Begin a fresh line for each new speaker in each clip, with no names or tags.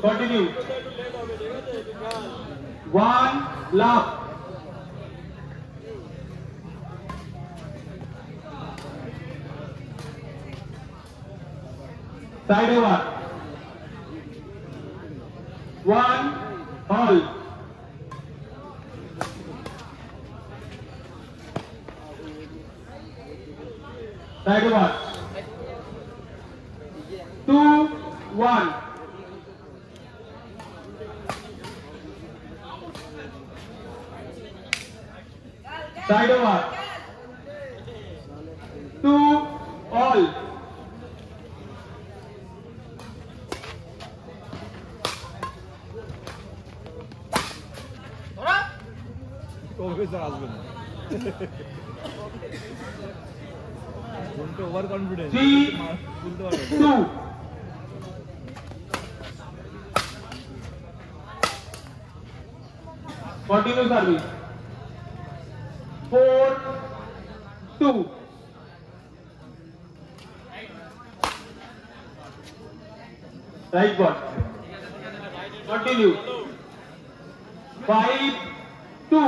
Continue. One love. Side over. One all. Side over.
Side two
all
over confidence
two Continue service four two right ball continue five two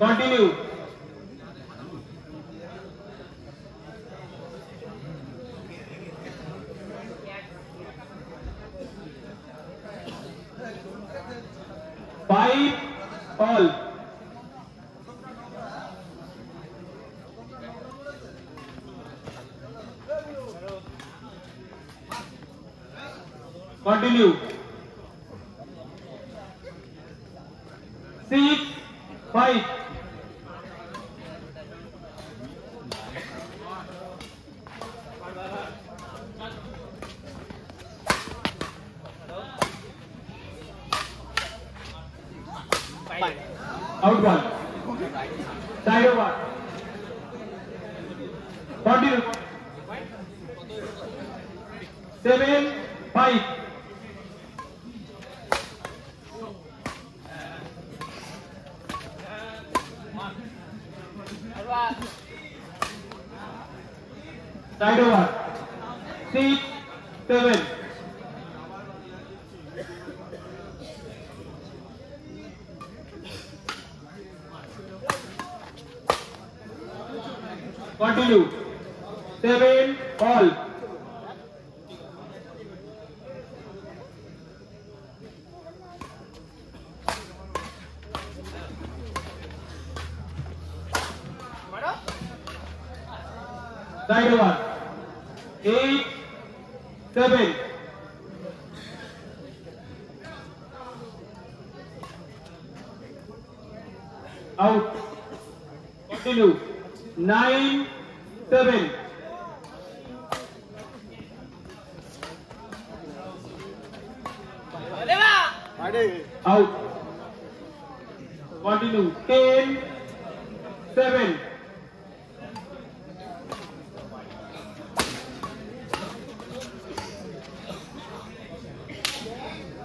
Continue. Five all. Continue. Out one. Side over. Continue. Seven, five. Side over. Six, seven. Out. Continue. Nine, seven. Out. Continue. Ten, seven.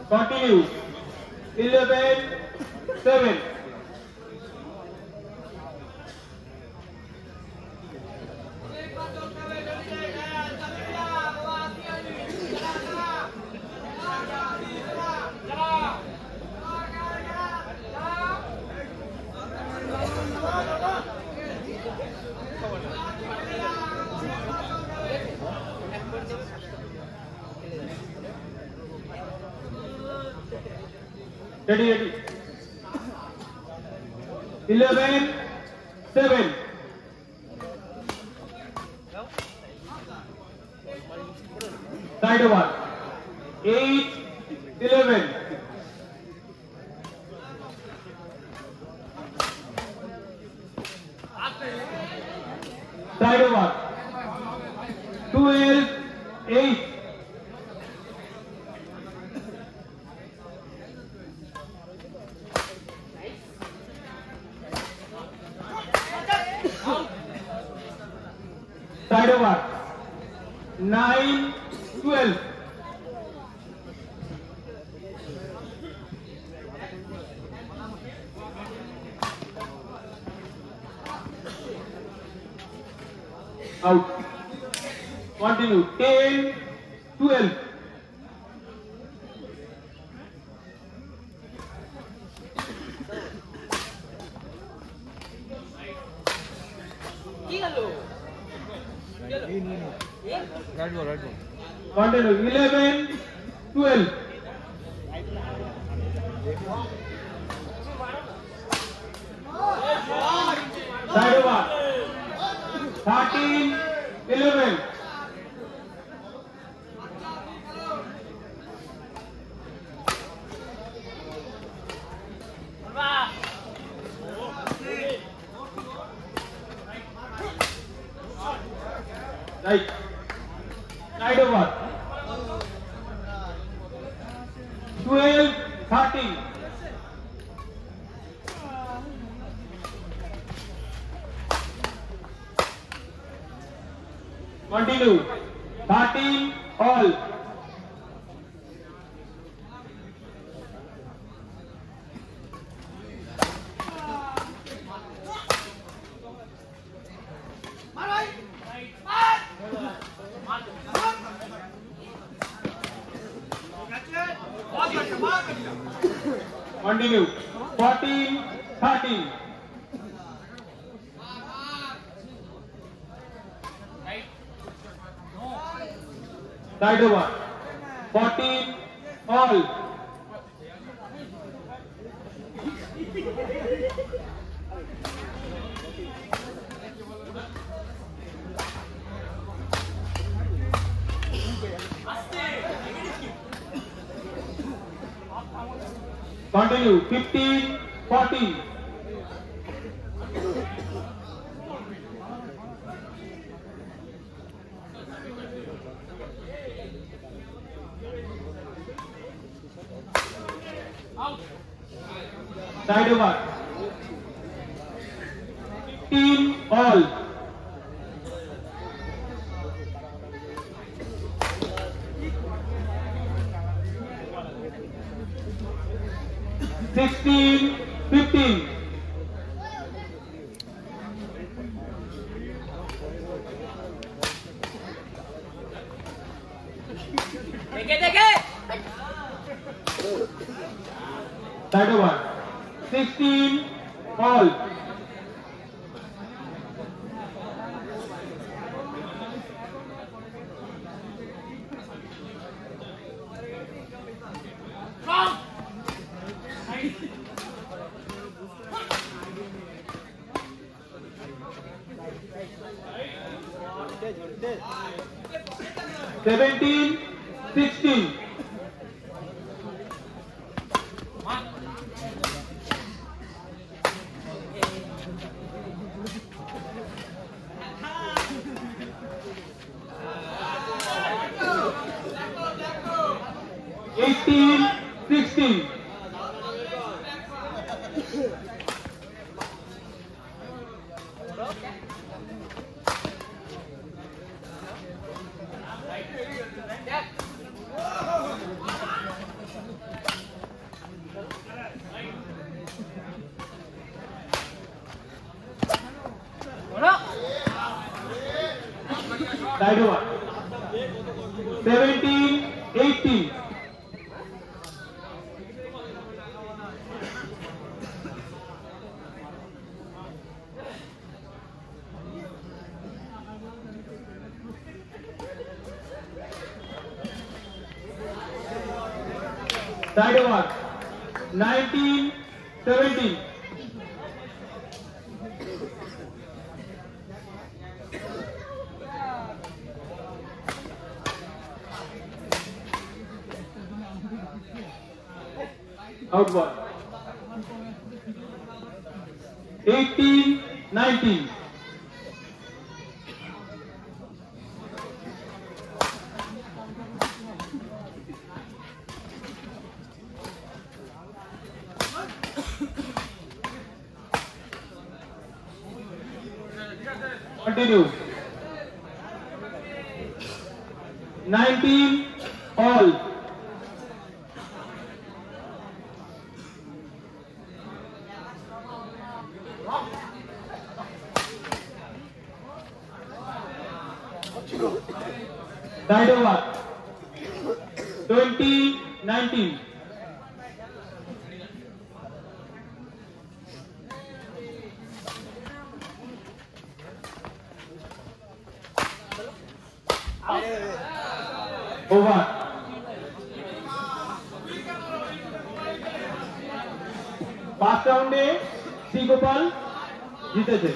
Continue. Eleven, seven. Ready, ready. Eleven, seven. Side over. Eight, 11 side over 12 8 out continue 10 12
In, in. Right ball, right ball.
continue 11 12 side over 13 11 continue 13 all continue 14 13 side over 14 all. Continue. 15 14 side over 15 all Sixteen, fifteen.
17,
16. 18 16 डायडोवा seventeen eighteen Didovac, 1917. Out ball. 18, 19. Continue. 19 all. Over first রাউন্ডে শ্রী জিতেছে।